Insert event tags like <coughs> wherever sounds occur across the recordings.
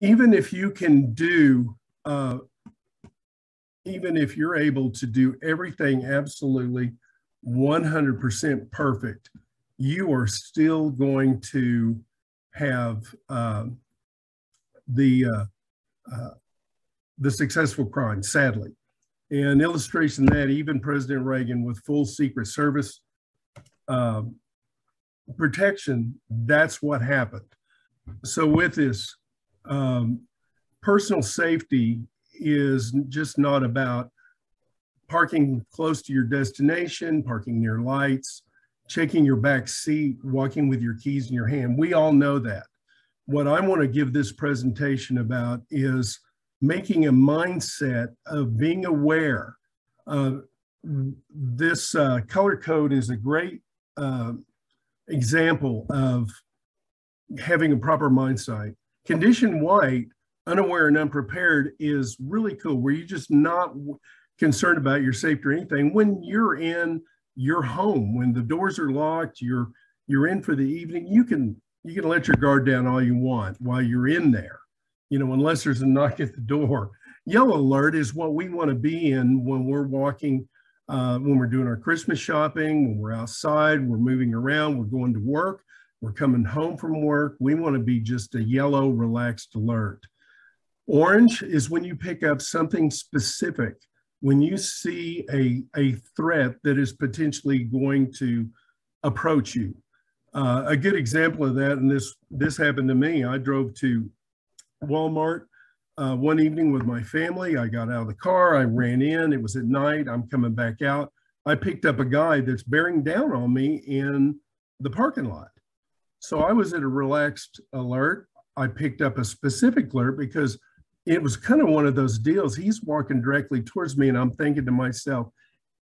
even if you can do, uh, even if you're able to do everything absolutely 100% perfect, you are still going to have uh, the uh, uh, the successful crime, sadly. And illustration that even President Reagan, with full Secret Service um, protection, that's what happened. So with this, um, personal safety is just not about parking close to your destination, parking near lights, checking your back seat, walking with your keys in your hand. We all know that. What I want to give this presentation about is making a mindset of being aware. Uh, this uh, color code is a great uh, example of having a proper mindset. Condition white, unaware and unprepared, is really cool, where you're just not concerned about your safety or anything. When you're in your home, when the doors are locked, you're you're in for the evening, you can you can let your guard down all you want while you're in there you know, unless there's a knock at the door. Yellow alert is what we want to be in when we're walking, uh, when we're doing our Christmas shopping, when we're outside, we're moving around, we're going to work, we're coming home from work. We want to be just a yellow, relaxed alert. Orange is when you pick up something specific, when you see a, a threat that is potentially going to approach you. Uh, a good example of that, and this this happened to me. I drove to Walmart uh, one evening with my family. I got out of the car, I ran in, it was at night, I'm coming back out. I picked up a guy that's bearing down on me in the parking lot. So I was at a relaxed alert. I picked up a specific alert because it was kind of one of those deals. He's walking directly towards me, and I'm thinking to myself,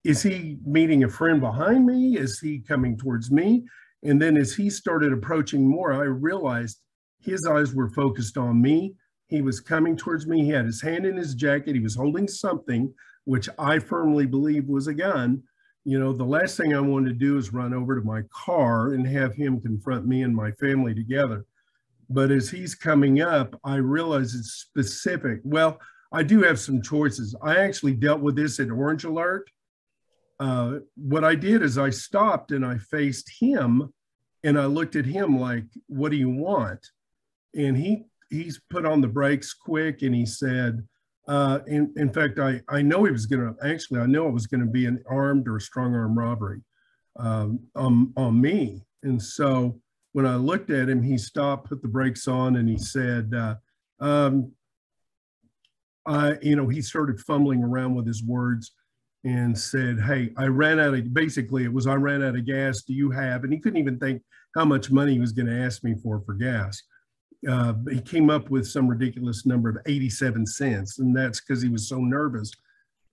is he meeting a friend behind me? Is he coming towards me? And then as he started approaching more, I realized his eyes were focused on me. He was coming towards me. He had his hand in his jacket. He was holding something, which I firmly believe was a gun. You know, the last thing I wanted to do is run over to my car and have him confront me and my family together. But as he's coming up, I realize it's specific. Well, I do have some choices. I actually dealt with this at Orange Alert. Uh, what I did is I stopped and I faced him and I looked at him like, what do you want? and he he's put on the brakes quick and he said uh, in, in fact I, I know he was going to actually i know it was going to be an armed or strong arm robbery um, on, on me. And so when i looked at him he stopped put the brakes on and he said uh, um, I, you know he started fumbling around with his words and said hey i ran out of basically it was i ran out of gas. Do you have and he couldn't even think how much money he was going to ask me for for gas uh, he came up with some ridiculous number of 87 cents. And that's because he was so nervous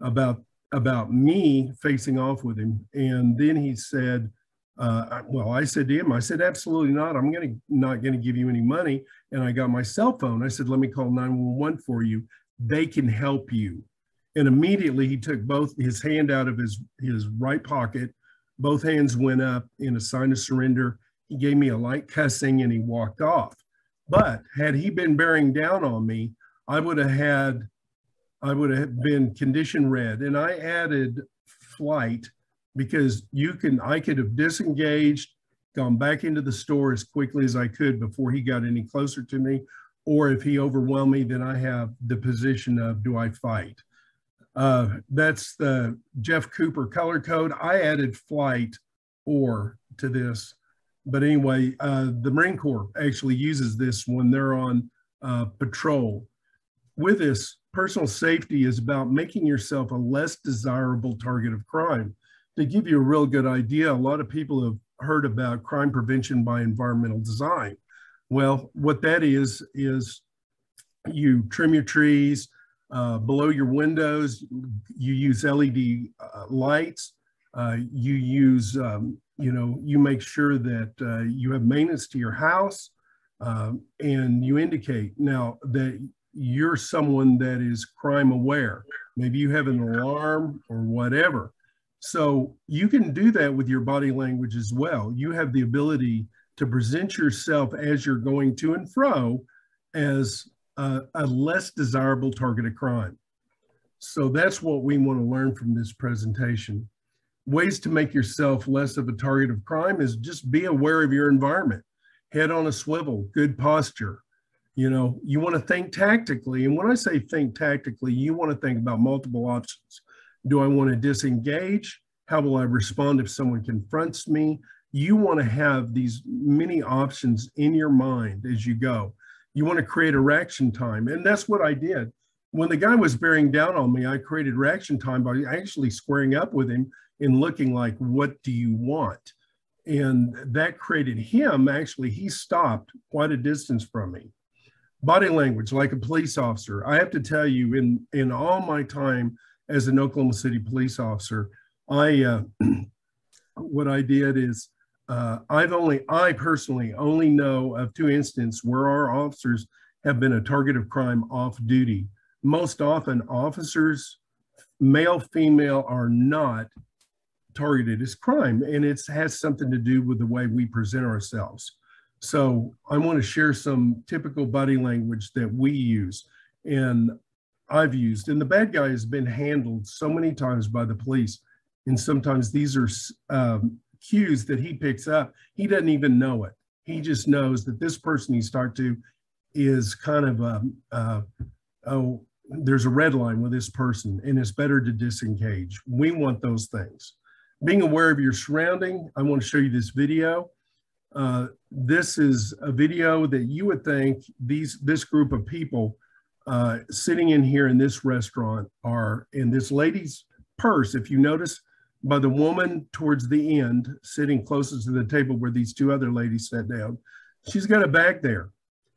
about, about me facing off with him. And then he said, uh, well, I said to him, I said, absolutely not. I'm to not going to give you any money. And I got my cell phone. I said, let me call 911 for you. They can help you. And immediately he took both his hand out of his, his right pocket. Both hands went up in a sign of surrender. He gave me a light cussing and he walked off. But had he been bearing down on me, I would have had, I would have been condition red. And I added flight because you can, I could have disengaged, gone back into the store as quickly as I could before he got any closer to me. Or if he overwhelmed me, then I have the position of do I fight? Uh, that's the Jeff Cooper color code. I added flight or to this but anyway, uh, the Marine Corps actually uses this when they're on uh, patrol. With this, personal safety is about making yourself a less desirable target of crime. To give you a real good idea, a lot of people have heard about crime prevention by environmental design. Well, what that is, is you trim your trees, uh, below your windows, you use LED uh, lights, uh, you use um, you know, you make sure that uh, you have maintenance to your house uh, and you indicate now that you're someone that is crime aware. Maybe you have an alarm or whatever. So you can do that with your body language as well. You have the ability to present yourself as you're going to and fro as a, a less desirable target of crime. So that's what we want to learn from this presentation. Ways to make yourself less of a target of crime is just be aware of your environment. Head on a swivel, good posture. You know, you want to think tactically. And when I say think tactically, you want to think about multiple options. Do I want to disengage? How will I respond if someone confronts me? You want to have these many options in your mind as you go. You want to create a reaction time. And that's what I did. When the guy was bearing down on me, I created reaction time by actually squaring up with him and looking like, what do you want? And that created him, actually, he stopped quite a distance from me. Body language, like a police officer. I have to tell you, in, in all my time as an Oklahoma City police officer, I uh, <clears throat> what I did is uh, I've only I personally only know of two instances where our officers have been a target of crime off duty. Most often, officers, male, female, are not targeted as crime, and it has something to do with the way we present ourselves. So I want to share some typical body language that we use. And I've used. And the bad guy has been handled so many times by the police. And sometimes these are um, cues that he picks up. He doesn't even know it. He just knows that this person he's talked to is kind of a, uh, oh, there's a red line with this person and it's better to disengage. We want those things. Being aware of your surrounding, I want to show you this video. Uh, this is a video that you would think these this group of people uh, sitting in here in this restaurant are in this lady's purse. If you notice by the woman towards the end, sitting closest to the table where these two other ladies sat down, she's got a bag there.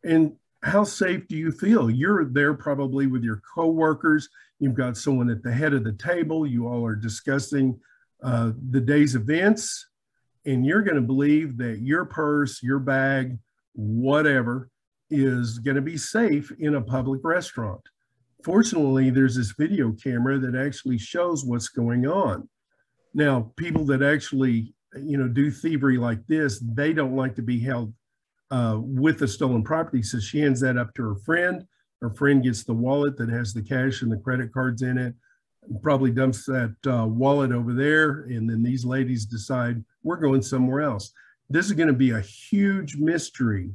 And how safe do you feel? You're there probably with your coworkers. You've got someone at the head of the table. You all are discussing uh, the day's events, and you're going to believe that your purse, your bag, whatever, is going to be safe in a public restaurant. Fortunately, there's this video camera that actually shows what's going on. Now, people that actually, you know, do thievery like this, they don't like to be held uh, with the stolen property. So she hands that up to her friend. Her friend gets the wallet that has the cash and the credit cards in it, probably dumps that uh, wallet over there. And then these ladies decide, we're going somewhere else. This is going to be a huge mystery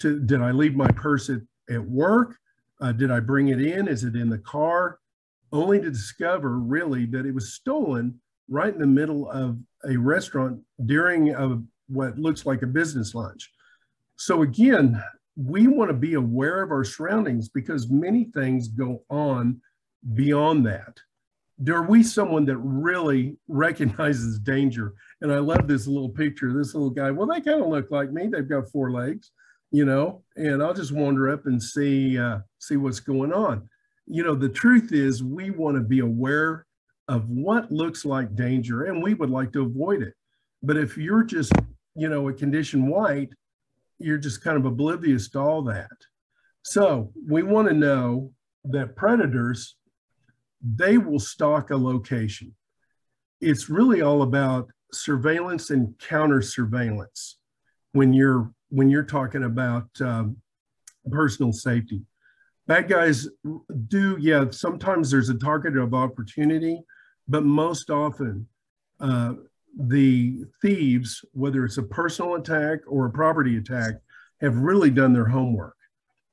to, did I leave my purse at, at work? Uh, did I bring it in? Is it in the car? Only to discover really that it was stolen right in the middle of a restaurant during a, what looks like a business lunch. So again, we want to be aware of our surroundings because many things go on beyond that. Are we someone that really recognizes danger? And I love this little picture, this little guy. Well, they kind of look like me. They've got four legs you know, and I'll just wander up and see uh, see what's going on. You know, the truth is we want to be aware of what looks like danger and we would like to avoid it. But if you're just, you know, a condition white, you're just kind of oblivious to all that. So we want to know that predators, they will stalk a location. It's really all about surveillance and counter surveillance when you're when you're talking about um, personal safety. Bad guys do, yeah, sometimes there's a target of opportunity, but most often uh, the thieves, whether it's a personal attack or a property attack, have really done their homework.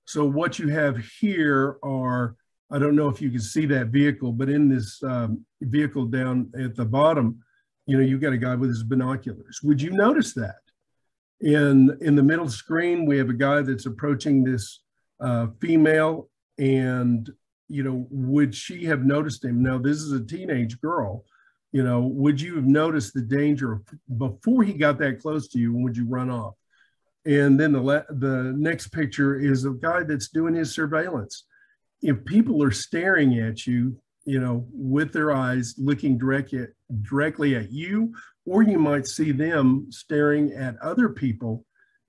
So what you have here are, I don't know if you can see that vehicle, but in this um, vehicle down at the bottom, you know, you've got a guy with his binoculars. Would you notice that? In, in the middle screen, we have a guy that's approaching this uh, female and, you know, would she have noticed him? Now, this is a teenage girl. You know, would you have noticed the danger before he got that close to you? And would you run off? And then the, the next picture is a guy that's doing his surveillance. If people are staring at you, you know, with their eyes looking direct at, directly at you, or you might see them staring at other people.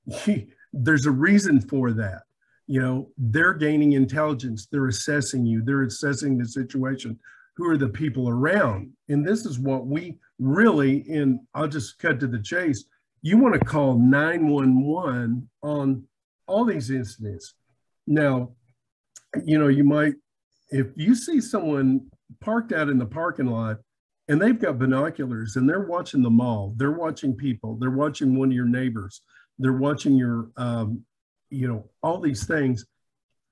<laughs> There's a reason for that. You know, they're gaining intelligence, they're assessing you, they're assessing the situation. Who are the people around? And this is what we really, and I'll just cut to the chase. You want to call 911 on all these incidents. Now, you know, you might, if you see someone parked out in the parking lot and they've got binoculars and they're watching the mall, they're watching people, they're watching one of your neighbors, they're watching your, um, you know, all these things.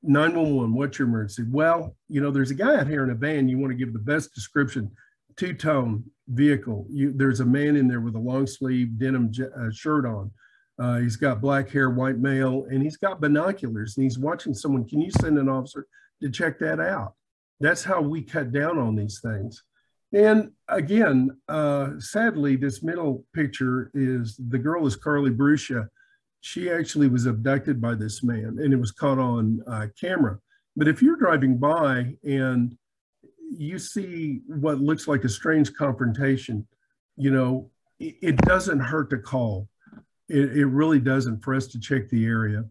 911, what's your emergency? Well, you know, there's a guy out here in a van. You want to give the best description two tone vehicle. You, there's a man in there with a long sleeve denim uh, shirt on. Uh, he's got black hair, white male, and he's got binoculars and he's watching someone. Can you send an officer to check that out? That's how we cut down on these things. And again, uh, sadly, this middle picture is the girl is Carlie Brucia. She actually was abducted by this man and it was caught on uh, camera. But if you're driving by and you see what looks like a strange confrontation, you know, it, it doesn't hurt to call. It, it really doesn't for us to check the area.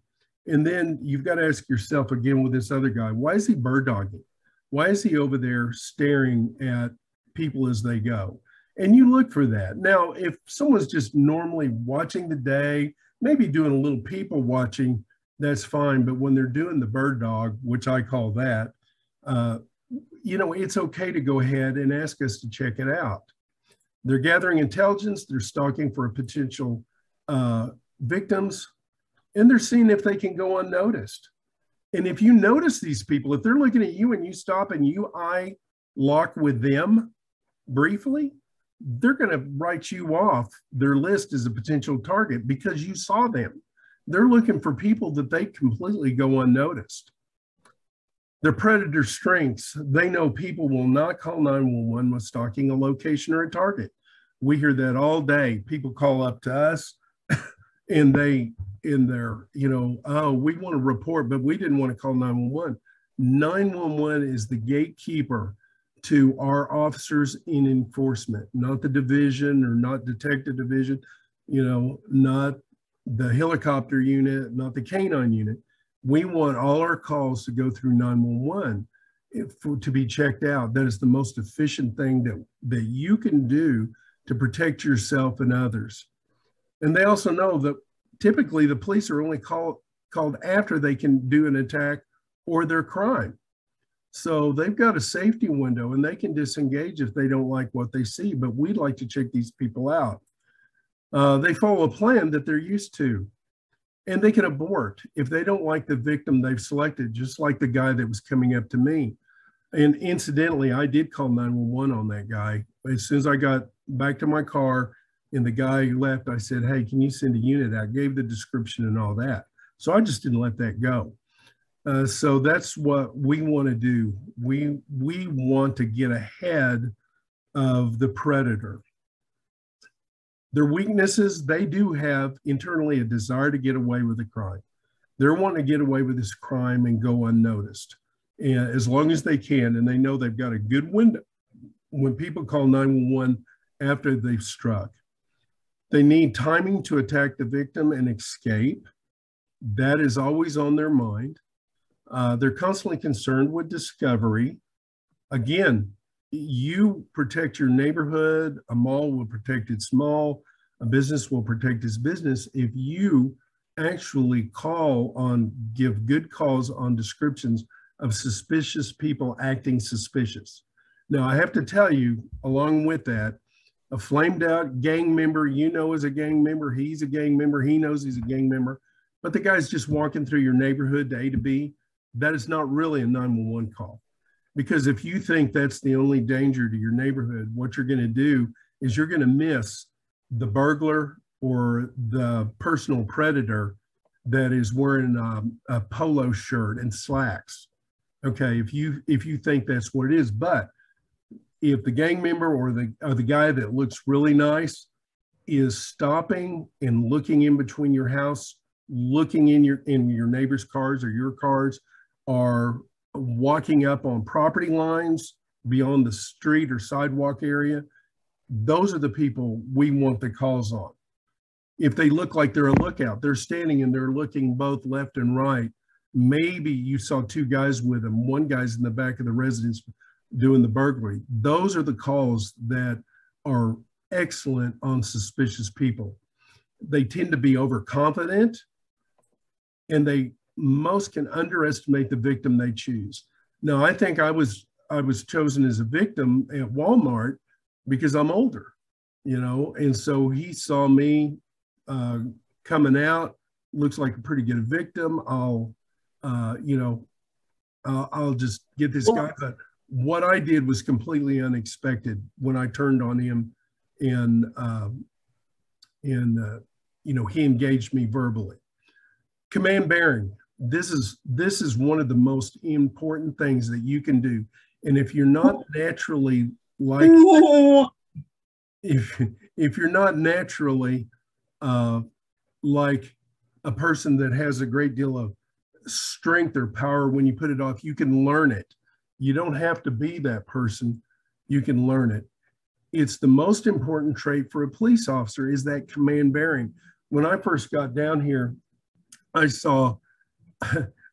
And then you've got to ask yourself again with this other guy, why is he bird dogging? Why is he over there staring at people as they go? And you look for that. Now, if someone's just normally watching the day, maybe doing a little people watching, that's fine. But when they're doing the bird dog, which I call that, uh, you know, it's okay to go ahead and ask us to check it out. They're gathering intelligence, they're stalking for a potential uh, victims, and they're seeing if they can go unnoticed. And if you notice these people, if they're looking at you and you stop and you eye lock with them briefly, they're going to write you off their list as a potential target because you saw them. They're looking for people that they completely go unnoticed. Their predator strengths, they know people will not call 911 with stalking a location or a target. We hear that all day. People call up to us <laughs> and they, in their, you know, oh, we want to report, but we didn't want to call 911. 911 is the gatekeeper to our officers in enforcement, not the division or not detective division, you know, not the helicopter unit, not the canine unit we want all our calls to go through 911 eh, for, to be checked out. That is the most efficient thing that, that you can do to protect yourself and others. And they also know that typically the police are only call, called after they can do an attack or their crime. So they've got a safety window and they can disengage if they don't like what they see, but we'd like to check these people out. Uh, they follow a plan that they're used to and they can abort if they don't like the victim they've selected, just like the guy that was coming up to me. And incidentally, I did call 911 on that guy. As soon as I got back to my car and the guy who left, I said, Hey, can you send a unit I gave the description and all that. So I just didn't let that go. Uh, so that's what we want to do. We, we want to get ahead of the predator. Their weaknesses, they do have internally a desire to get away with a crime. They're wanting to get away with this crime and go unnoticed and as long as they can. And they know they've got a good window when people call 911 after they've struck. They need timing to attack the victim and escape. That is always on their mind. Uh, they're constantly concerned with discovery. Again, you protect your neighborhood, a mall will protect its mall, a business will protect its business if you actually call on, give good calls on descriptions of suspicious people acting suspicious. Now, I have to tell you, along with that, a flamed out gang member you know is a gang member, he's a gang member, he knows he's a gang member, but the guy's just walking through your neighborhood to A to B. That is not really a 911 call. Because if you think that's the only danger to your neighborhood, what you're going to do is you're going to miss the burglar or the personal predator that is wearing a, a polo shirt and slacks. Okay, if you if you think that's what it is, but if the gang member or the or the guy that looks really nice is stopping and looking in between your house, looking in your in your neighbor's cars or your cars, are walking up on property lines beyond the street or sidewalk area, those are the people we want the calls on. If they look like they're a lookout, they're standing and they're looking both left and right. Maybe you saw two guys with them. One guy's in the back of the residence doing the burglary. Those are the calls that are excellent on suspicious people. They tend to be overconfident and they most can underestimate the victim they choose. Now, I think I was I was chosen as a victim at Walmart because I'm older, you know, and so he saw me uh, coming out, looks like a pretty good victim. I'll, uh, you know, uh, I'll just get this guy. But what I did was completely unexpected when I turned on him, and um, and uh, you know he engaged me verbally. Command bearing this is this is one of the most important things that you can do and if you're not naturally like <laughs> if if you're not naturally uh, like a person that has a great deal of strength or power when you put it off you can learn it you don't have to be that person you can learn it it's the most important trait for a police officer is that command bearing when i first got down here i saw <laughs>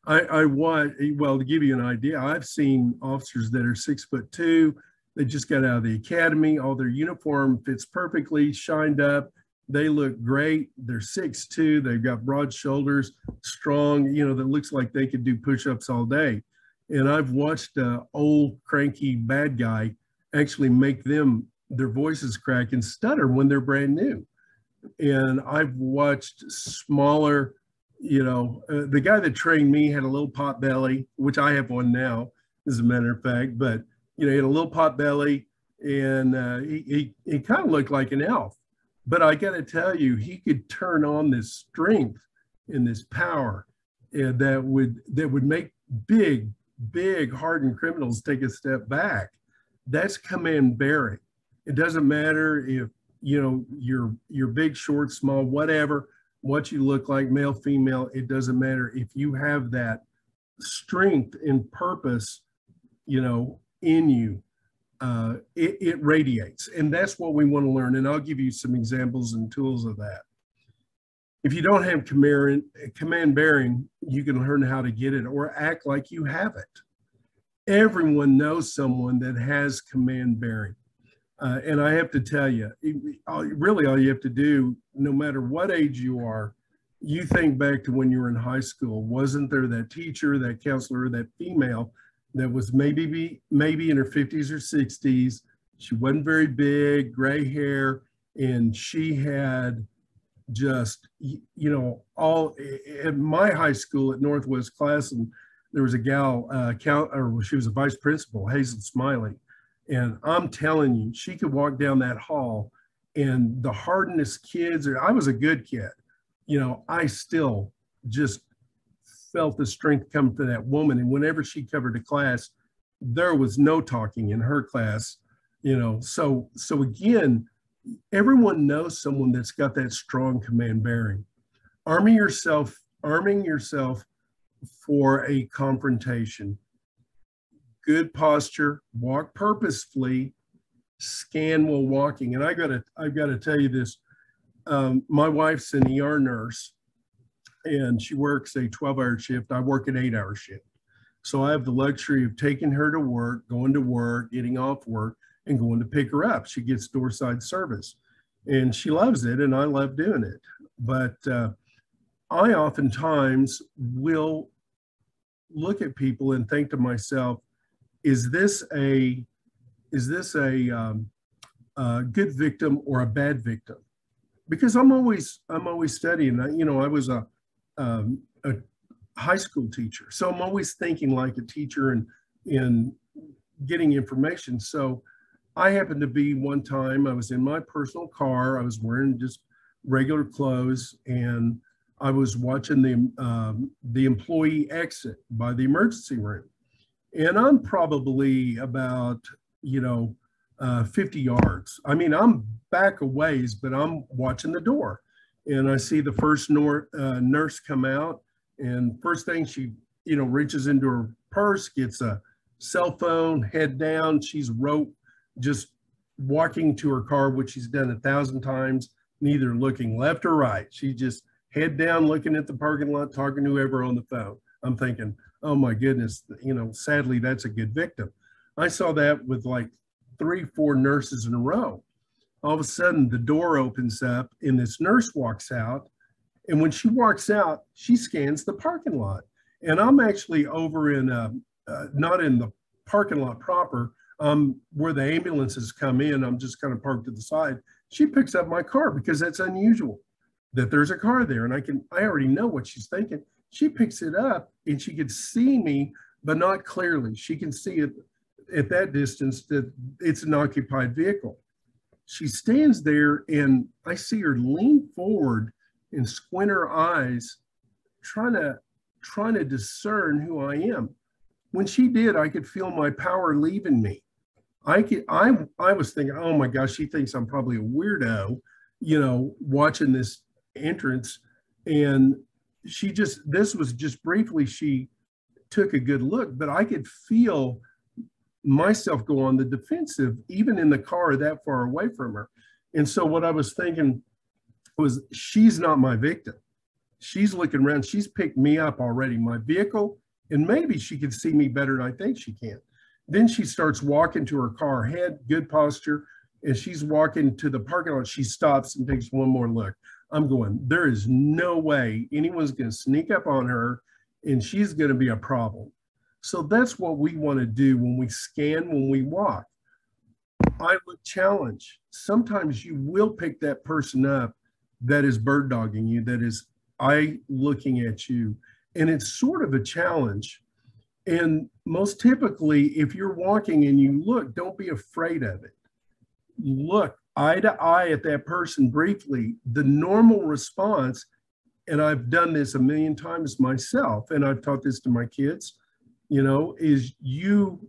I, I want, well, to give you an idea, I've seen officers that are six foot two. They just got out of the academy. All their uniform fits perfectly, shined up. They look great. They're six two. They've got broad shoulders, strong. You know, that looks like they could do push-ups all day. And I've watched an old cranky bad guy actually make them their voices crack and stutter when they're brand new. And I've watched smaller you know, uh, the guy that trained me had a little pot belly, which I have one now, as a matter of fact. But you know, he had a little pot belly, and uh, he he, he kind of looked like an elf. But I got to tell you, he could turn on this strength and this power uh, that would that would make big, big hardened criminals take a step back. That's command bearing. It doesn't matter if you know you're you're big, short, small, whatever what you look like, male, female, it doesn't matter. If you have that strength and purpose, you know, in you, uh, it, it radiates. And that's what we want to learn. And I'll give you some examples and tools of that. If you don't have command, command bearing, you can learn how to get it or act like you have it. Everyone knows someone that has command bearing. Uh, and I have to tell you, really all you have to do, no matter what age you are, you think back to when you were in high school. Wasn't there that teacher, that counselor, that female that was maybe be, maybe in her 50s or 60s? She wasn't very big, gray hair, and she had just you know all at my high school at Northwest Classen there was a gal uh, count or she was a vice principal, Hazel Smiley and I'm telling you, she could walk down that hall and the hardest kids, or I was a good kid, you know, I still just felt the strength come to that woman. And whenever she covered a class, there was no talking in her class, you know. So, so again, everyone knows someone that's got that strong command bearing. Arming yourself, arming yourself for a confrontation good posture, walk purposefully, scan while walking. And I gotta, I've got to tell you this. Um, my wife's an ER nurse and she works a 12 hour shift. I work an eight hour shift. So I have the luxury of taking her to work, going to work, getting off work, and going to pick her up. She gets doorside service and she loves it, and I love doing it. But uh, I oftentimes will look at people and think to myself, is this a is this a, um, a good victim or a bad victim? Because I'm always I'm always studying. You know, I was a um, a high school teacher, so I'm always thinking like a teacher and in getting information. So I happened to be one time I was in my personal car. I was wearing just regular clothes and I was watching the um, the employee exit by the emergency room and I'm probably about, you know, uh, 50 yards. I mean, I'm back a ways, but I'm watching the door. And I see the first nor- uh, nurse come out, and first thing she, you know, reaches into her purse, gets a cell phone, head down. She's rope, just walking to her car, which she's done a thousand times, neither looking left or right. She just head down, looking at the parking lot, talking to whoever on the phone. I'm thinking, oh my goodness, you know, sadly, that's a good victim. I saw that with like three, four nurses in a row. All of a sudden, the door opens up and this nurse walks out. And when she walks out, she scans the parking lot. And I'm actually over in, uh, uh, not in the parking lot proper, um, where the ambulances come in. I'm just kind of parked to the side. She picks up my car because that's unusual that there's a car there. And I can, I already know what she's thinking. She picks it up and she can see me, but not clearly. She can see it at that distance that it's an occupied vehicle. She stands there and I see her lean forward and squint her eyes, trying to trying to discern who I am. When she did, I could feel my power leaving me. I could, I I was thinking, oh my gosh, she thinks I'm probably a weirdo, you know, watching this entrance. And she just this was just briefly, she took a good look, but I could feel myself go on the defensive, even in the car that far away from her. And so what I was thinking was she's not my victim. She's looking around, she's picked me up already, my vehicle, and maybe she can see me better than I think she can. Then she starts walking to her car, head, good posture, and she's walking to the parking lot. She stops and takes one more look. I'm going, there is no way anyone's going to sneak up on her and she's going to be a problem. So that's what we want to do when we scan, when we walk. I would challenge. Sometimes you will pick that person up that is bird dogging you, that is eye looking at you. And it's sort of a challenge. And most typically, if you're walking and you look, don't be afraid of it. Look eye to eye at that person briefly. The normal response, and I've done this a million times myself, and I've taught this to my kids you know, is you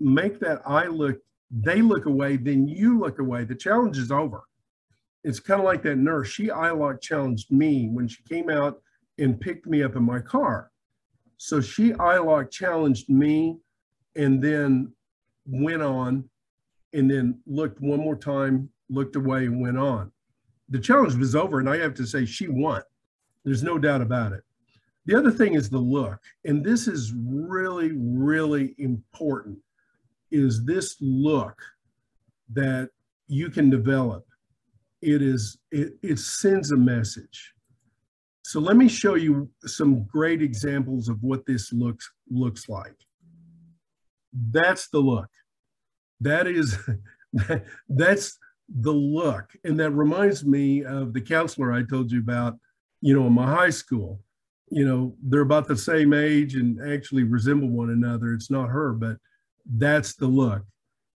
make that eye look, they look away, then you look away. The challenge is over. It's kind of like that nurse. She eye lock challenged me when she came out and picked me up in my car. So she lock challenged me and then went on and then looked one more time, looked away, and went on. The challenge was over, and I have to say she won. There's no doubt about it. The other thing is the look, and this is really, really important, is this look that you can develop. It is, it, it sends a message. So let me show you some great examples of what this looks looks like. That's the look. That is, <laughs> that's the look. And that reminds me of the counselor I told you about, you know, in my high school you know, they're about the same age and actually resemble one another. It's not her, but that's the look.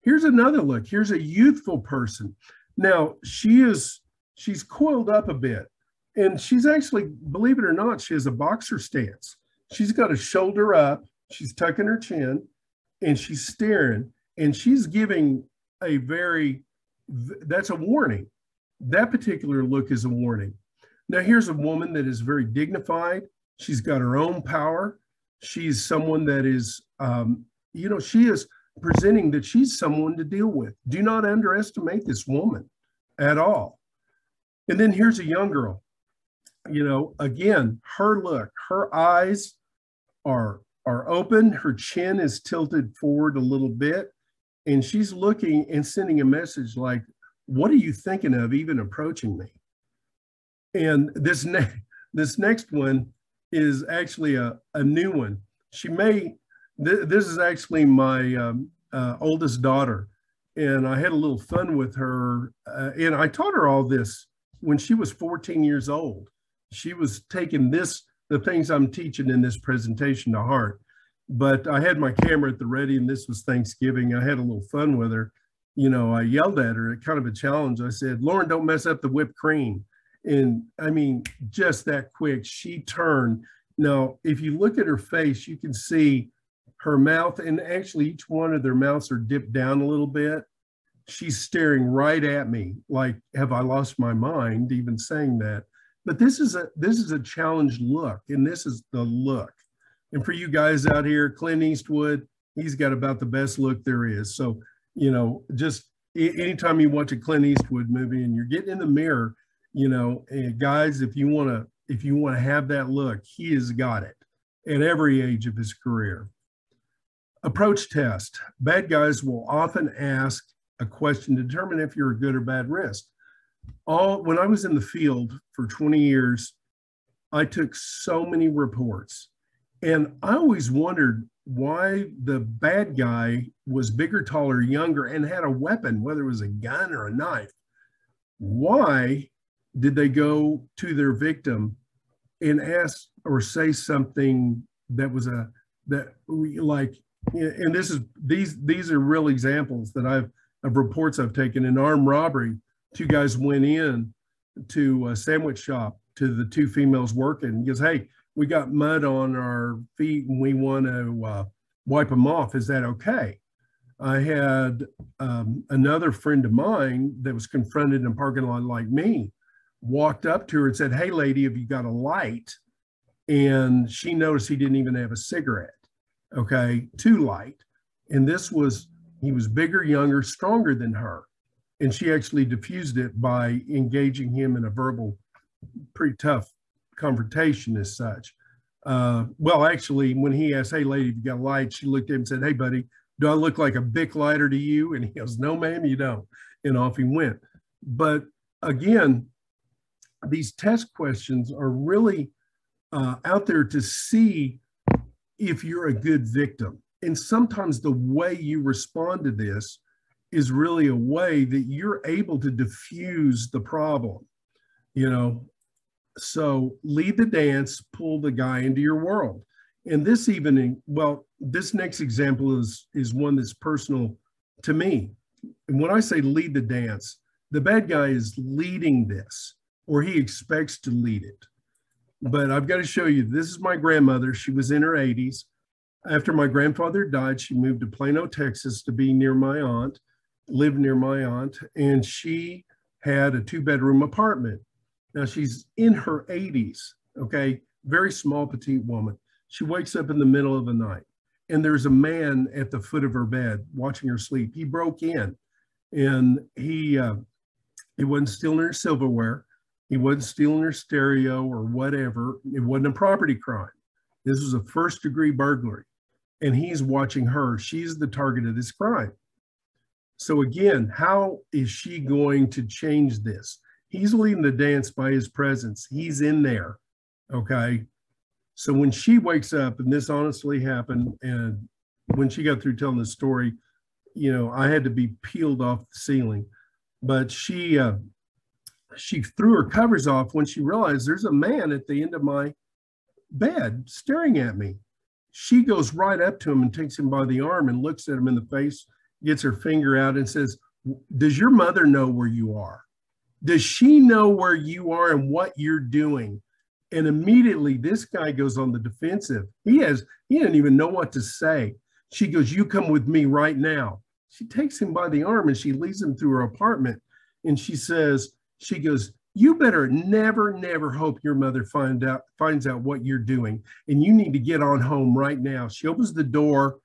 Here's another look. Here's a youthful person. Now, she is, she's coiled up a bit. And she's actually, believe it or not, she has a boxer stance. She's got a shoulder up, she's tucking her chin, and she's staring. And she's giving a very, that's a warning. That particular look is a warning. Now, here's a woman that is very dignified. She's got her own power. She's someone that is, um, you know, she is presenting that she's someone to deal with. Do not underestimate this woman at all. And then here's a young girl. You know, again, her look, her eyes are are open, her chin is tilted forward a little bit, and she's looking and sending a message like, "What are you thinking of even approaching me?" And this next this next one is actually a, a new one. She may, th this is actually my um, uh, oldest daughter. And I had a little fun with her. Uh, and I taught her all this when she was 14 years old. She was taking this, the things I'm teaching in this presentation to heart. But I had my camera at the ready and this was Thanksgiving. I had a little fun with her. You know, I yelled at her, kind of a challenge. I said, Lauren, don't mess up the whipped cream. And I mean, just that quick, she turned. Now, if you look at her face, you can see her mouth, and actually each one of their mouths are dipped down a little bit. She's staring right at me, like, have I lost my mind even saying that? But this is a this is a challenged look, and this is the look. And for you guys out here, Clint Eastwood, he's got about the best look there is. So, you know, just anytime you watch a Clint Eastwood movie and you're getting in the mirror you know, and guys, if you want to, if you want to have that look, he has got it at every age of his career. Approach test. Bad guys will often ask a question to determine if you're a good or bad risk. All when I was in the field for 20 years, I took so many reports. And I always wondered why the bad guy was bigger, taller, younger, and had a weapon, whether it was a gun or a knife. Why did they go to their victim and ask or say something that was a that we like and this is these these are real examples that I've of reports I've taken in armed robbery. Two guys went in to a sandwich shop to the two females working. Goes, "Hey, we got mud on our feet and we want to uh, wipe them off. Is that okay?" I had um, another friend of mine that was confronted in a parking lot like me, walked up to her and said, "Hey, lady, have you got a light?" And she noticed he didn't even have a cigarette. Okay, too light. And this was he was bigger, younger, stronger than her. And she actually diffused it by engaging him in a verbal, pretty tough confrontation as such. Uh, well, actually, when he asked, Hey, lady, you got a light? She looked at him and said, Hey, buddy, do I look like a Bic lighter to you? And he goes, No, ma'am, you don't. And off he went. But again, these test questions are really uh, out there to see if you're a good victim and sometimes the way you respond to this is really a way that you're able to diffuse the problem you know? So lead the dance pull the guy into your world. And this evening well this next example is is one that's personal to me. And when i say lead the dance the bad guy is leading this or he expects to lead it. But i've got to show you this is my grandmother. She was in her 80s after my grandfather died, she moved to Plano, Texas to be near my aunt, live near my aunt, and she had a two bedroom apartment. Now she's in her 80s, okay, very small, petite woman. She wakes up in the middle of the night and there's a man at the foot of her bed watching her sleep. He broke in and he, uh, he wasn't stealing her silverware. He wasn't stealing her stereo or whatever. It wasn't a property crime. This was a first degree burglary and he's watching her. She's the target of this crime. So again, how is she going to change this? He's leading the dance by his presence. He's in there. Okay. So when she wakes up, and this honestly happened, and when she got through telling the story, you know, I had to be peeled off the ceiling. But she uh, she threw her covers off when she realized there's a man at the end of my bed staring at me. She goes right up to him and takes him by the arm and looks at him in the face, gets her finger out and says, Does your mother know where you are? Does she know where you are and what you're doing? And immediately this guy goes on the defensive. He has, he didn't even know what to say. She goes, You come with me right now. She takes him by the arm and she leads him through her apartment. And she says, She goes, you better never, never hope your mother find out finds out what you're doing, and you need to get on home right now. She opens the door.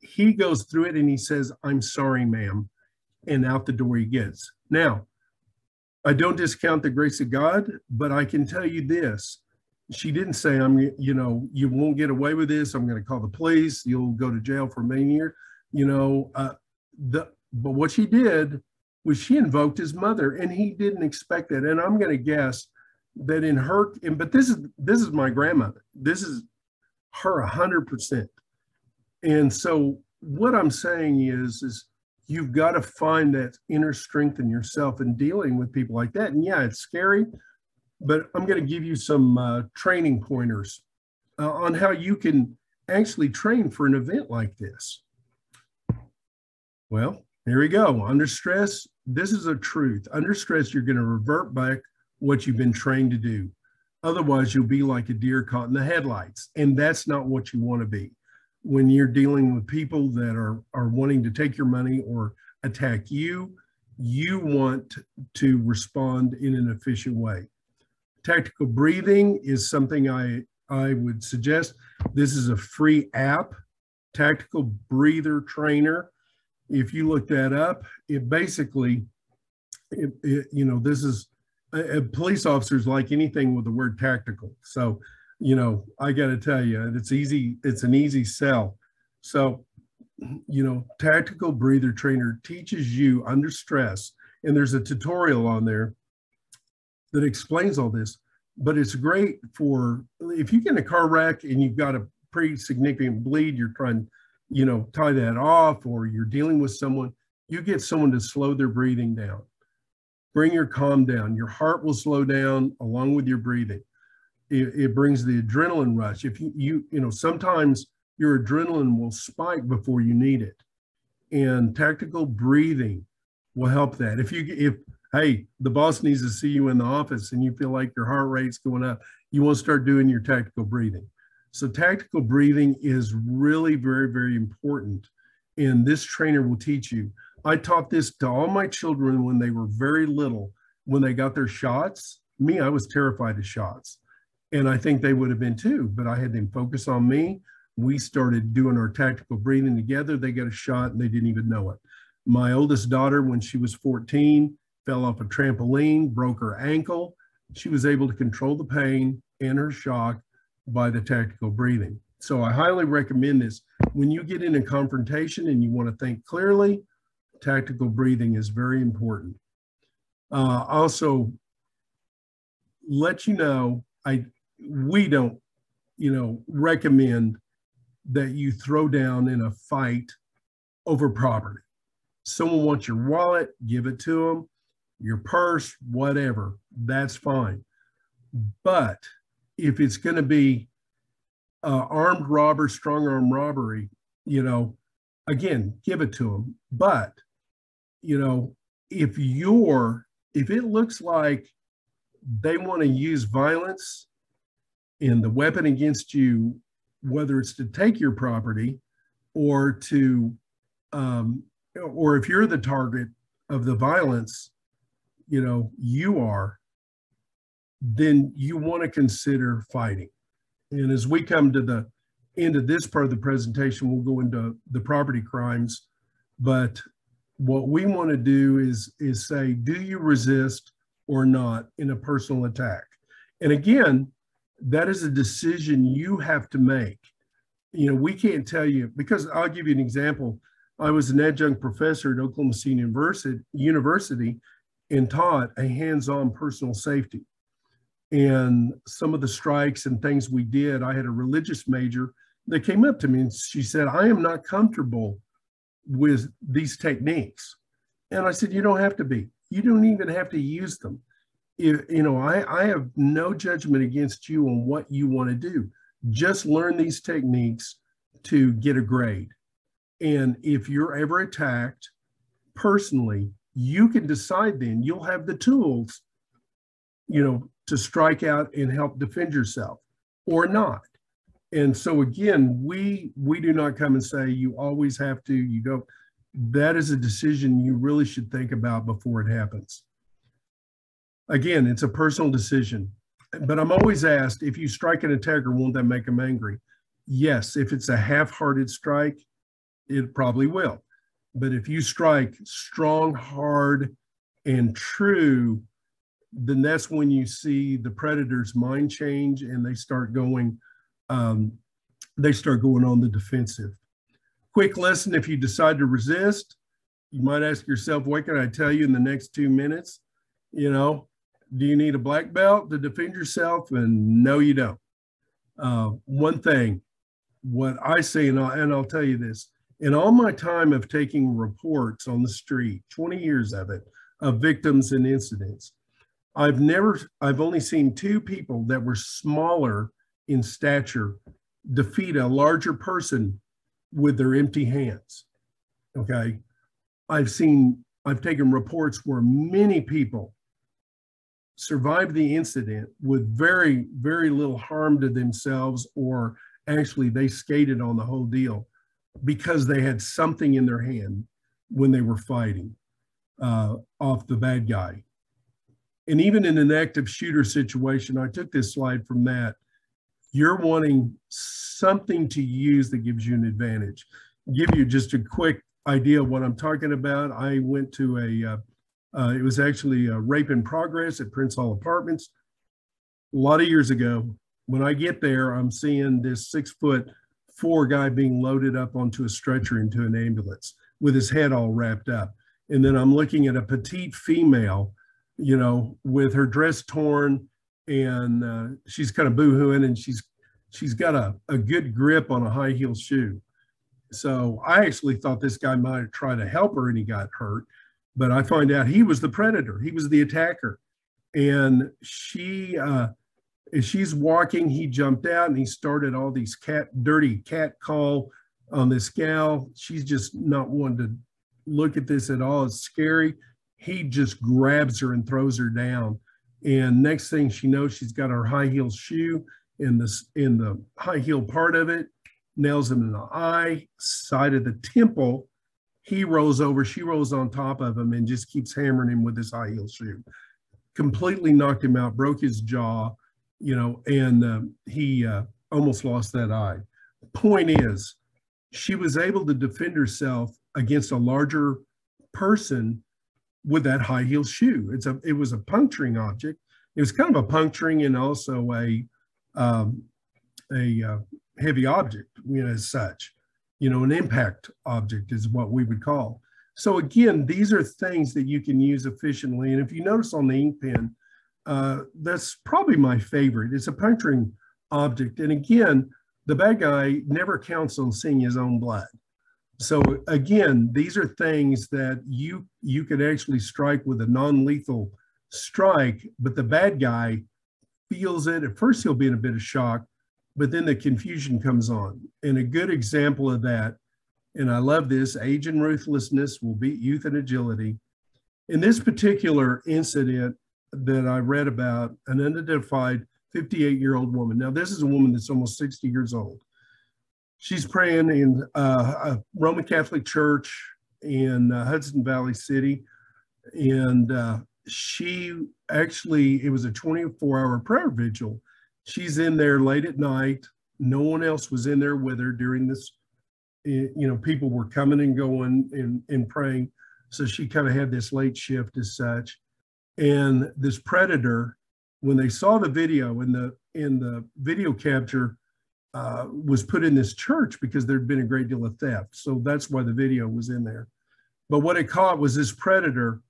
He goes through it and he says, "I'm sorry, ma'am," and out the door he gets. Now, I don't discount the grace of God, but I can tell you this: she didn't say, "I'm," you know, you won't get away with this. I'm going to call the police. You'll go to jail for many years. You know, uh, the but what she did was she invoked his mother and he didn't expect that and i'm going to guess that in her and, but this is this is my grandmother this is her 100% and so what i'm saying is is you've got to find that inner strength in yourself in dealing with people like that and yeah it's scary but i'm going to give you some uh, training pointers uh, on how you can actually train for an event like this well here we go. Under stress, this is a truth. Under stress, you're going to revert back what you've been trained to do. Otherwise, you'll be like a deer caught in the headlights. And that's not what you want to be. When you're dealing with people that are, are wanting to take your money or attack you, you want to respond in an efficient way. Tactical breathing is something I, I would suggest. This is a free app, Tactical Breather Trainer if you look that up, it basically, it, it, you know, this is a, police officers like anything with the word tactical. So, you know, I got to tell you, it's easy. It's an easy sell. So, you know, tactical breather trainer teaches you under stress, and there's a tutorial on there that explains all this. but it's great for if you get in a car wreck and you've got a pretty significant bleed, you're trying, you know, tie that off, or you're dealing with someone, you get someone to slow their breathing down. Bring your calm down. Your heart will slow down along with your breathing. It, it brings the adrenaline rush. If you, you, you know, sometimes your adrenaline will spike before you need it. And tactical breathing will help that. If you, if, hey, the boss needs to see you in the office and you feel like your heart rate's going up, you want to start doing your tactical breathing. So tactical breathing is really very, very important. And this trainer will teach you. I taught this to all my children when they were very little, when they got their shots. Me, I was terrified of shots. And I think they would have been too, but I had them focus on me. We started doing our tactical breathing together. They got a shot and they didn't even know it. My oldest daughter, when she was 14, fell off a trampoline, broke her ankle. She was able to control the pain and her shock by the tactical breathing. So I highly recommend this. When you get in a confrontation and you want to think clearly, tactical breathing is very important. Uh, also, let you know, I we don't, you know, recommend that you throw down in a fight over property. Someone wants your wallet, give it to them, your purse, whatever, that's fine. But if it's going to be uh, armed robber, strong arm robbery, you know, again, give it to them. But, you know, if you're, if it looks like they want to use violence and the weapon against you, whether it's to take your property or to, um, or if you're the target of the violence, you know, you are, then you want to consider fighting. And as we come to the end of this part of the presentation, we'll go into the property crimes. But what we want to do is, is say, do you resist or not in a personal attack? And again, that is a decision you have to make. You know, we can't tell you, because I'll give you an example. I was an adjunct professor at Oklahoma State University, University and taught a hands-on personal safety and some of the strikes and things we did, I had a religious major that came up to me and she said, I am not comfortable with these techniques. And I said, You don't have to be. You don't even have to use them. If, you know, I, I have no judgment against you on what you want to do. Just learn these techniques to get a grade. And if you're ever attacked personally, you can decide then you'll have the tools, you know, to strike out and help defend yourself or not. And so again, we we do not come and say you always have to, you don't. That is a decision you really should think about before it happens. Again, it's a personal decision. But I'm always asked if you strike an attacker, won't that make them angry? Yes, if it's a half-hearted strike, it probably will. But if you strike strong, hard, and true, then that's when you see the predator's mind change and they start going um, they start going on the defensive quick lesson if you decide to resist you might ask yourself what can i tell you in the next two minutes you know do you need a black belt to defend yourself and no you don't uh, one thing what i see, and I'll, and I'll tell you this in all my time of taking reports on the street 20 years of it of victims and incidents I've never, I've only seen two people that were smaller in stature defeat a larger person with their empty hands. Okay. I've seen, I've taken reports where many people survived the incident with very, very little harm to themselves, or actually they skated on the whole deal because they had something in their hand when they were fighting uh, off the bad guy. And even in an active shooter situation, I took this slide from that. You're wanting something to use that gives you an advantage. Give you just a quick idea of what I'm talking about. I went to a, uh, uh, it was actually a rape in progress at Prince Hall Apartments a lot of years ago. When I get there, I'm seeing this six foot four guy being loaded up onto a stretcher into an ambulance with his head all wrapped up. And then I'm looking at a petite female you know, with her dress torn and uh, she's kind of boohooing and she's she's got a, a good grip on a high heel shoe. So I actually thought this guy might try to help her and he got hurt. But I find out he was the predator, he was the attacker. And she, uh, as she's walking, he jumped out and he started all these cat, dirty cat call on this gal. She's just not wanting to look at this at all. It's scary. He just grabs her and throws her down. And next thing she knows, she's got her high heel shoe in the in the high heel part of it, nails him in the eye, side of the temple. He rolls over, she rolls on top of him and just keeps hammering him with his high heel shoe. Completely knocked him out, broke his jaw, you know, and uh, he uh, almost lost that eye. Point is, she was able to defend herself against a larger person with that high heel shoe. It's a it was a puncturing object. It was kind of a puncturing and also a um, a uh, heavy object, you know, as such. You know, an impact object is what we would call. So again, these are things that you can use efficiently. And if you notice on the ink pen, uh, that's probably my favorite. It's a puncturing object. And again, the bad guy never counts on seeing his own blood. So again, these are things that you you could actually strike with a non-lethal strike, but the bad guy feels it. At first, he'll be in a bit of shock, but then the confusion comes on. And a good example of that, and I love this age and ruthlessness will beat youth and agility. In this particular incident that I read about, an unidentified 58 year old woman. Now, this is a woman that's almost 60 years old. She's praying in uh, a Roman Catholic church in uh, Hudson Valley City. And uh, she actually, it was a 24 hour prayer vigil. She's in there late at night. No one else was in there with her during this. Eh, you know, people were coming and going and, and praying. So she kind of had this late shift as such. And this predator, when they saw the video in the in the video capture, uh, was put in this church because there'd been a great deal of theft. So that's why the video was in there. But what it caught was this predator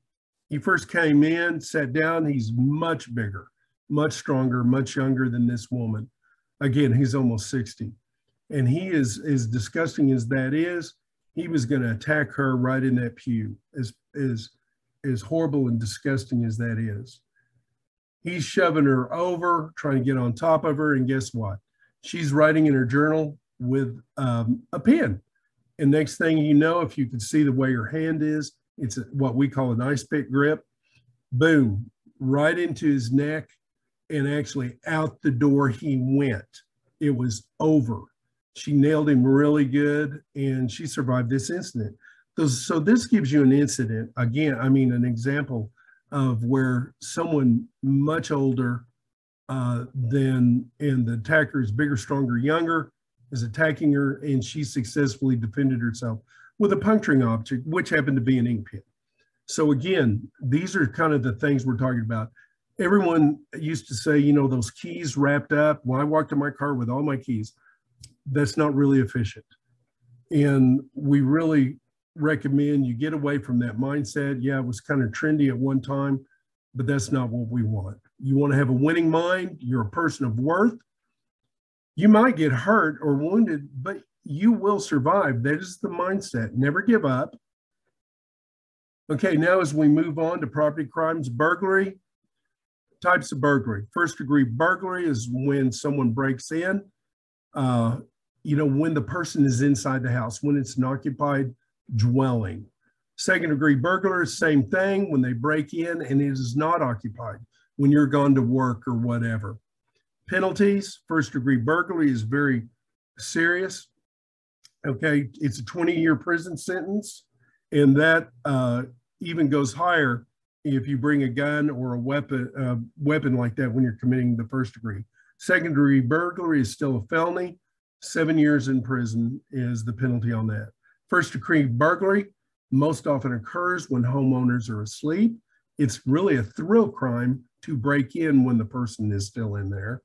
he first came in, sat down. He's much bigger, much stronger, much younger than this woman. Again, he's almost 60. And he is, as disgusting as that is, he was going to attack her right in that pew, as, as, as horrible and disgusting as that is. He's shoving her over, trying to get on top of her. And guess what? She's writing in her journal with um, a pen. And next thing you know, if you can see the way her hand is, it's what we call an ice pick grip. Boom, right into his neck and actually out the door he went. It was over. She nailed him really good and she survived this incident. So, this gives you an incident, again, I mean, an example of where someone much older uh, than, and the attacker is bigger, stronger, younger, is attacking her, and she successfully defended herself with a puncturing object, which happened to be an ink pen. So again, these are kind of the things we're talking about. Everyone used to say, you know, those keys wrapped up. When I walked in my car with all my keys, that's not really efficient. And we really recommend you get away from that mindset. Yeah, it was kind of trendy at one time, but that's not what we want. You want to have a winning mind. You're a person of worth. You might get hurt or wounded, but you will survive. That is the mindset. Never give up. Okay, now as we move on to property crimes, burglary, types of burglary. First degree burglary is when someone breaks in, uh, you know, when the person is inside the house, when it's an occupied dwelling. Second degree burglar, is same thing, when they break in and it is not occupied, when you're gone to work or whatever. Penalties, first degree burglary is very serious. Okay, it's a 20 year prison sentence, and that uh, even goes higher if you bring a gun or a weapon uh, weapon like that when you're committing the first degree. Second degree burglary is still a felony. Seven years in prison is the penalty on that. First degree burglary most often occurs when homeowners are asleep. It's really a thrill crime to break in when the person is still in there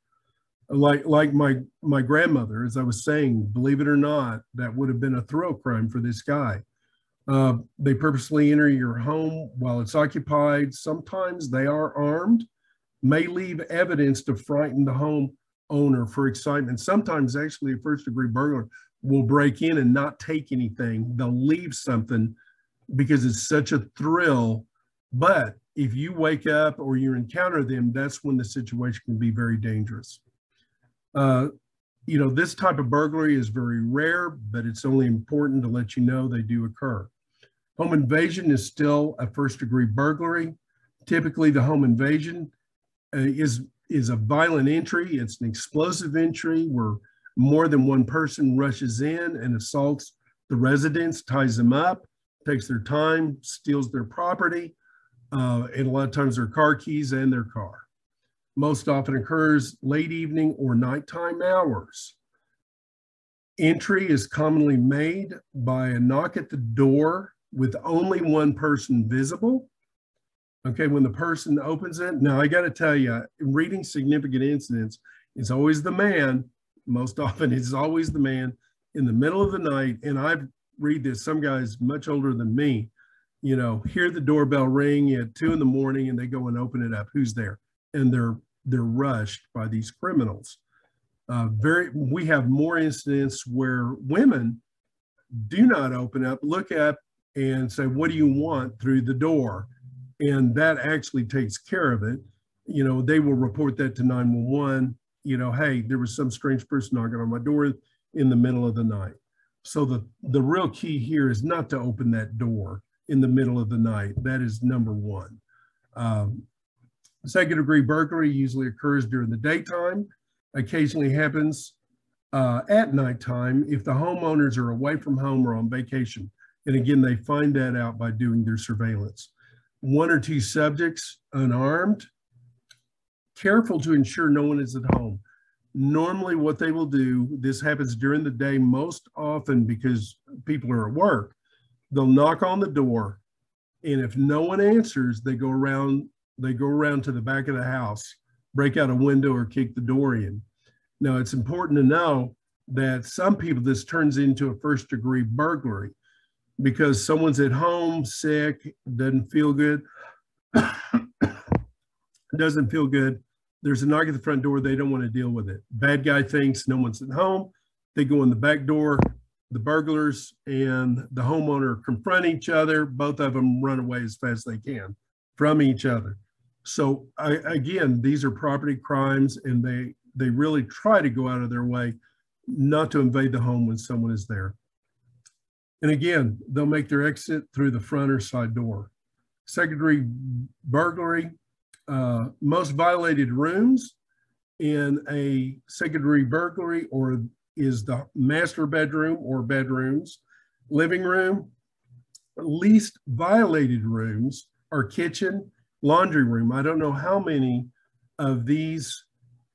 like like my my grandmother, as I was saying, believe it or not, that would have been a thrill crime for this guy. Uh, they purposely enter your home while it's occupied. Sometimes they are armed. may leave evidence to frighten the home owner for excitement. Sometimes, actually, a first degree burglar will break in and not take anything. They'll leave something because it's such a thrill. But if you wake up or you encounter them, that's when the situation can be very dangerous. Uh, you know, this type of burglary is very rare, but it's only important to let you know they do occur. Home invasion is still a first degree burglary. Typically, the home invasion uh, is, is a violent entry. It's an explosive entry where more than one person rushes in and assaults the residents, ties them up, takes their time, steals their property, uh, and a lot of times their car keys and their car. Most often occurs late evening or nighttime hours. Entry is commonly made by a knock at the door with only one person visible. Okay, when the person opens it, now I got to tell you, reading significant incidents, it's always the man. Most <laughs> often, it's always the man in the middle of the night. And I've read this. Some guys much older than me, you know, hear the doorbell ring at two in the morning, and they go and open it up. Who's there? And they're they're rushed by these criminals. Uh, very, we have more incidents where women do not open up, look up, and say, "What do you want?" through the door, and that actually takes care of it. You know, they will report that to 911. You know, hey, there was some strange person knocking on my door in the middle of the night. So the the real key here is not to open that door in the middle of the night. That is number one. Um, second degree burglary usually occurs during the daytime. Occasionally happens uh, at nighttime if the homeowners are away from home or on vacation. And again, they find that out by doing their surveillance. One or two subjects unarmed, careful to ensure no one is at home. Normally, what they will do, this happens during the day most often because people are at work. They'll knock on the door, and if no one answers, they go around. They go around to the back of the house, break out a window, or kick the door in. Now, it's important to know that some people, this turns into a first degree burglary because someone's at home sick, doesn't feel good, <coughs> doesn't feel good. There's a knock at the front door. They don't want to deal with it. Bad guy thinks no one's at home. They go in the back door. The burglars and the homeowner confront each other. Both of them run away as fast as they can from each other. So I, again, these are property crimes, and they they really try to go out of their way not to invade the home when someone is there. And again, they'll make their exit through the front or side door. Secondary burglary, uh, most violated rooms in a secondary burglary or is the master bedroom or bedrooms, living room. Least violated rooms are kitchen, laundry room. I don't know how many of these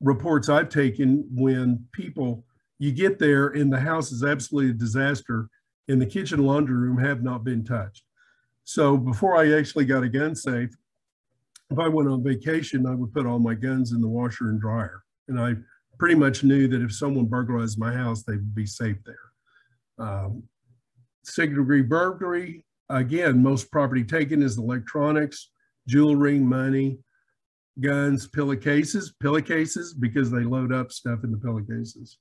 reports I've taken when people, you get there and the house is absolutely a disaster and the kitchen laundry room have not been touched. So before I actually got a gun safe, if I went on vacation, I would put all my guns in the washer and dryer. And I pretty much knew that if someone burglarized my house, they would be safe there. Um, second degree burglary, again, most property taken is electronics, jewelry, money, guns, pillowcases, pillowcases because they load up stuff in the pillowcases.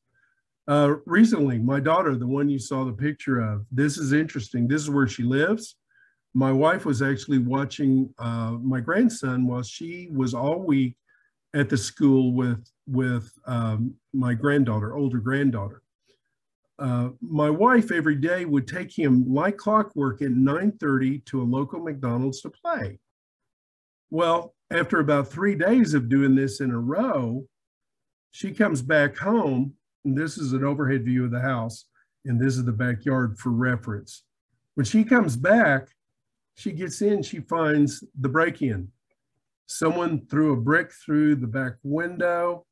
Uh, recently, my daughter, the one you saw the picture of, this is interesting. This is where she lives. My wife was actually watching uh, my grandson while she was all week at the school with with um, my granddaughter, older granddaughter. Uh, my wife every day would take him like clockwork at 9:30 to a local McDonald's to play. Well, after about three days of doing this in a row, she comes back home, this is an overhead view of the house, and this is the backyard for reference. When she comes back, she gets in, she finds the break-in. Someone threw a brick through the back window,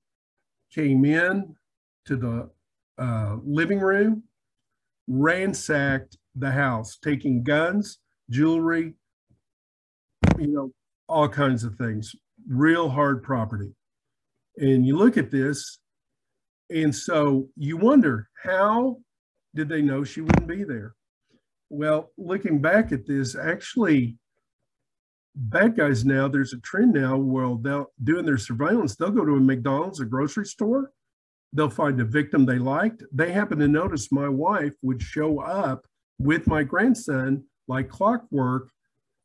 came in to the uh, living room, ransacked the house, taking guns, jewelry, you know, all kinds of things. Real hard property. And you look at this, and so you wonder how did they know she wouldn't be there? Well, looking back at this, actually, bad guys now, there's a trend now where they'll doing their surveillance, they'll go to a McDonald's, a grocery store, they'll find a victim they liked. They happen to notice my wife would show up with my grandson like clockwork,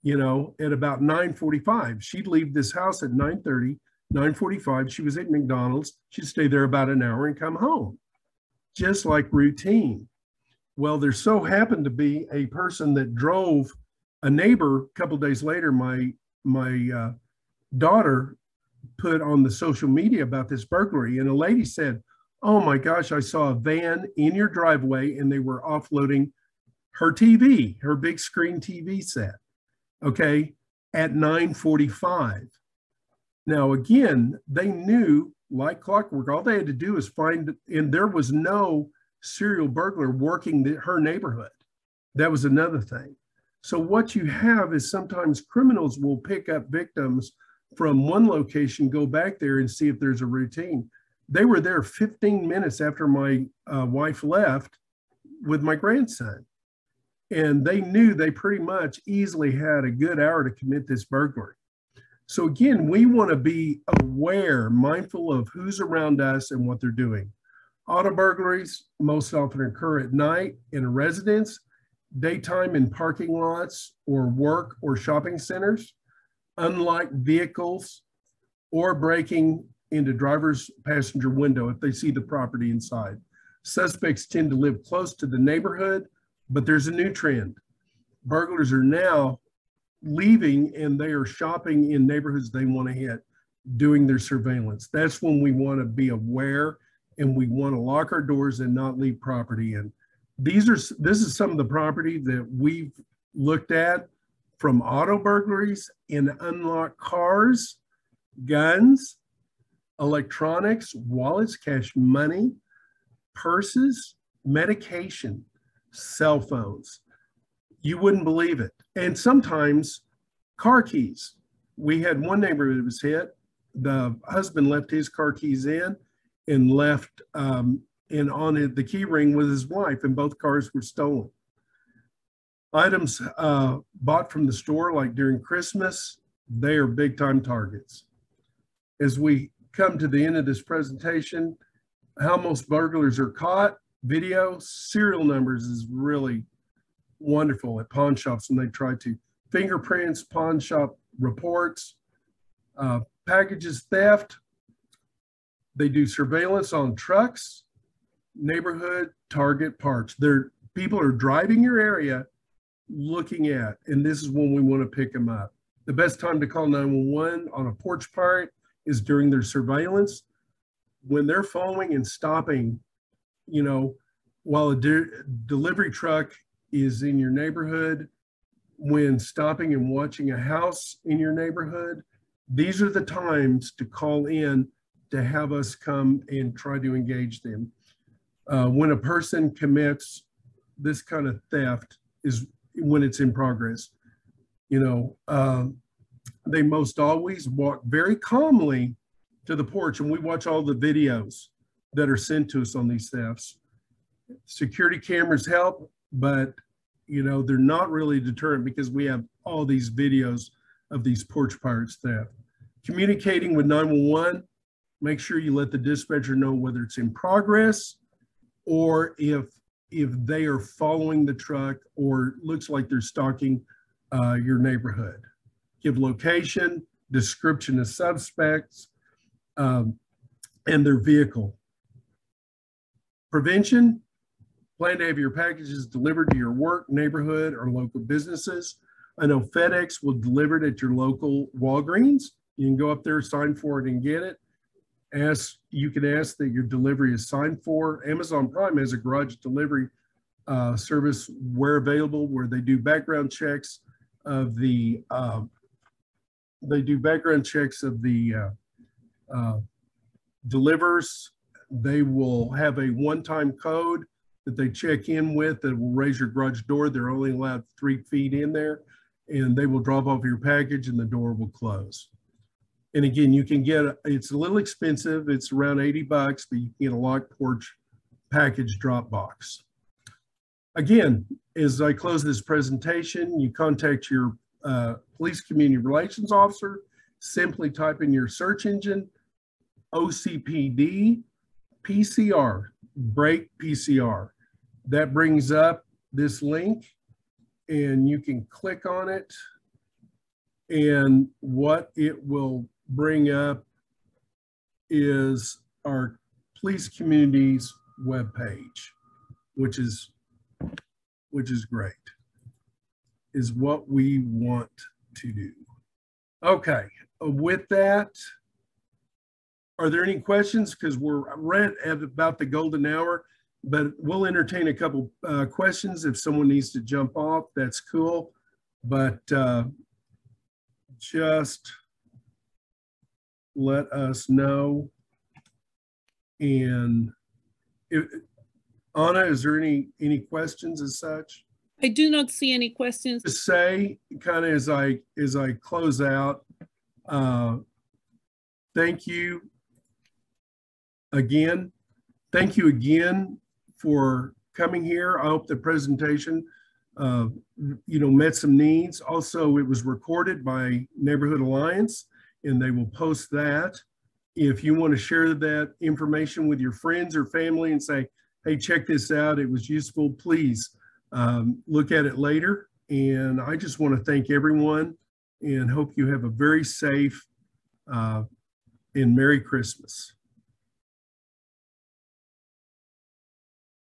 you know, at about 9:45. She'd leave this house at 9:30, 9:45. She was at McDonald's. She'd stay there about an hour and come home, just like routine. Well, there so happened to be a person that drove a neighbor. A couple days later, my my uh, daughter put on the social media about this burglary, and a lady said, "Oh my gosh, I saw a van in your driveway, and they were offloading her TV, her big screen TV set." Okay, at 9:45. Now again, they knew like clockwork. All they had to do is find, and there was no serial burglar working the, her neighborhood. That was another thing. So what you have is sometimes criminals will pick up victims from one location, go back there and see if there's a routine. They were there 15 minutes after my uh, wife left with my grandson. And they knew they pretty much easily had a good hour to commit this burglary. So again, we want to be aware, mindful of who's around us and what they're doing. Auto burglaries most often occur at night in a residence, daytime in parking lots or work or shopping centers, unlike vehicles or breaking into driver's passenger window if they see the property inside. Suspects tend to live close to the neighborhood, but there's a new trend. Burglars are now leaving and they are shopping in neighborhoods they want to hit, doing their surveillance. That's when we want to be aware and we want to lock our doors and not leave property in. These are this is some of the property that we've looked at from auto burglaries in unlocked cars, guns, electronics, wallets, cash money, purses, medication, cell phones. You wouldn't believe it. And sometimes car keys. We had one neighbor that was hit. The husband left his car keys in and left um, and on it, the key ring with his wife, and both cars were stolen. Items uh, bought from the store, like during Christmas, they are big time targets. As we come to the end of this presentation, how most burglars are caught, video, serial numbers is really wonderful at pawn shops when they try to fingerprints, pawn shop reports, uh, packages theft, they do surveillance on trucks, neighborhood target parts. They're people are driving your area looking at, and this is when we want to pick them up. The best time to call 911 on a porch pirate is during their surveillance. When they're following and stopping, you know, while a de delivery truck is in your neighborhood, when stopping and watching a house in your neighborhood, these are the times to call in to have us come and try to engage them. Uh, when a person commits this kind of theft is when it's in progress. You know, uh, they most always walk very calmly to the porch and we watch all the videos that are sent to us on these thefts. Security cameras help, but you know, they're not really deterrent because we have all these videos of these porch pirates theft. Communicating with 911 make sure you let the dispatcher know whether it's in progress or if if they are following the truck or looks like they're stalking uh, your neighborhood. Give location, description of suspects, um, and their vehicle. Prevention, plan to have your packages delivered to your work, neighborhood, or local businesses. I know FedEx will deliver it at your local Walgreens. You can go up there, sign for it, and get it ask you can ask that your delivery is signed for. Amazon Prime has a garage delivery uh, service where available, where they do background checks of the uh, they do background checks of the uh, uh delivers. They will have a one-time code that they check in with that will raise your garage door. They're only allowed three feet in there, and they will drop off your package, and the door will close. And again, you can get, it's a little expensive. It's around 80 bucks, but you can get a locked porch package drop box. Again, as I close this presentation, you contact your uh, Police Community Relations Officer, simply type in your search engine, OCPD PCR, break PCR. That brings up this link and you can click on it. And what it will bring up is our police communities webpage, which is which is great, is what we want to do. Okay, with that, are there any questions? Because we're right at about the golden hour, but we'll entertain a couple uh, questions. If someone needs to jump off, that's cool. But uh, just let us know. And if, Anna, is there any any questions as such? I do not see any questions. To say, kind of as I as I close out, uh, thank you again. Thank you again for coming here. I hope the presentation, uh, you know, met some needs. Also, it was recorded by Neighborhood Alliance, and they will post that. If you want to share that information with your friends or family and say, hey, check this out, it was useful, please um, look at it later. And I just want to thank everyone and hope you have a very safe uh, and Merry Christmas.